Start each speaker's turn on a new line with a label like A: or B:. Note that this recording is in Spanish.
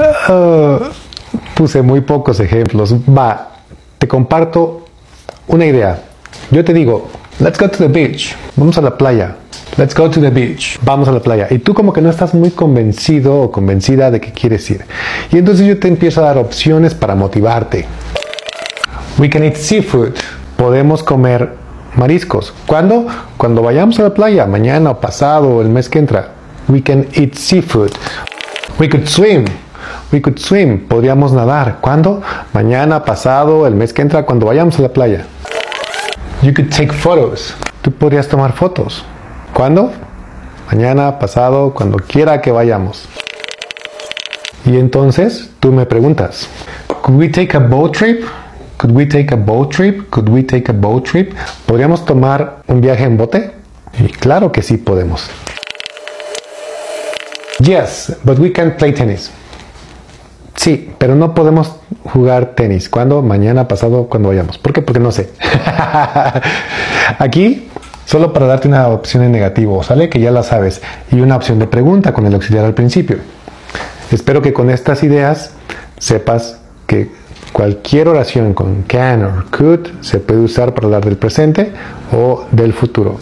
A: Ah, puse muy pocos ejemplos. Va, te comparto una idea. Yo te digo, let's go to the beach. Vamos a la playa. Let's go to the beach. Vamos a la playa. Y tú como que no estás muy convencido o convencida de que quieres ir. Y entonces yo te empiezo a dar opciones para motivarte. We can eat seafood. Podemos comer mariscos. ¿Cuándo? Cuando vayamos a la playa, mañana o pasado o el mes que entra. We can eat seafood. We could swim. We could swim. Podríamos nadar. ¿Cuándo? Mañana, pasado, el mes que entra, cuando vayamos a la playa. You could take photos. Tú podrías tomar fotos. ¿Cuándo? Mañana, pasado, cuando quiera que vayamos. Y entonces tú me preguntas, could we take a boat trip? Could we take a boat trip? Could we take a boat trip? ¿Podríamos tomar un viaje en bote? Y claro que sí podemos. Yes, but we can play tennis. Sí, pero no podemos jugar tenis. ¿Cuándo? Mañana, pasado, cuando vayamos. ¿Por qué? Porque no sé. Aquí, solo para darte una opción en negativo, ¿sale? Que ya la sabes. Y una opción de pregunta con el auxiliar al principio. Espero que con estas ideas sepas que cualquier oración con can o could se puede usar para hablar del presente o del futuro.